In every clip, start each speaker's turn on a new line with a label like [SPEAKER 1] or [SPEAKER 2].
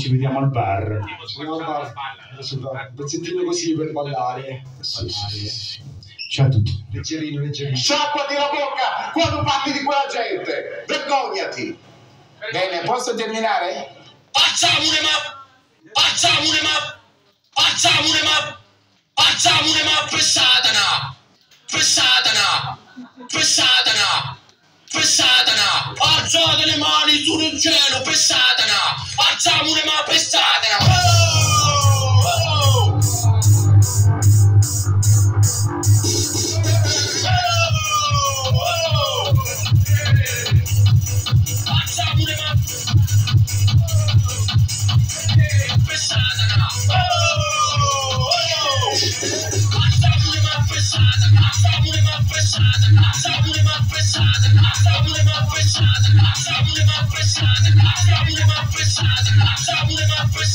[SPEAKER 1] ci vediamo al bar.
[SPEAKER 2] Andiamo al bar. Un pezzettino così per ballare.
[SPEAKER 1] Sì, sì, sì. Ciao a tutti.
[SPEAKER 2] Leggerino, leggerino.
[SPEAKER 3] Sciacquati la bocca quando parli di quella gente! Vergognati! Bene, posso terminare?
[SPEAKER 4] Facciamone ma! Facciamone ma! Facciamone ma! Facciamone ma per Satana! Per Satana! Per Satana! Per Satana! Alzate le mani su nel cielo per Satana! facciamo una mappessata! Oh! Oh! Oh! Facciamo una mappessata! Facciamo una mappessata! Facciamo una mappessata! Facciamo una mappessata! Facciamo una mappessata! Facciamo una mappessata! Facciamo una mappessata!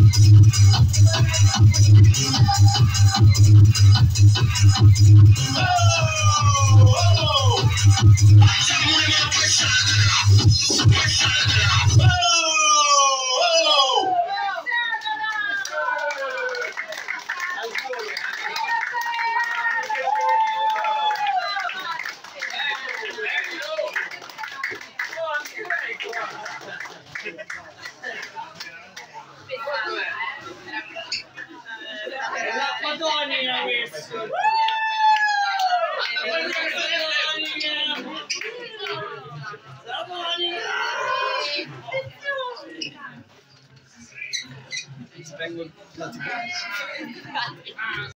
[SPEAKER 4] Yeah. La Madonna questo! Spengo
[SPEAKER 5] la platino.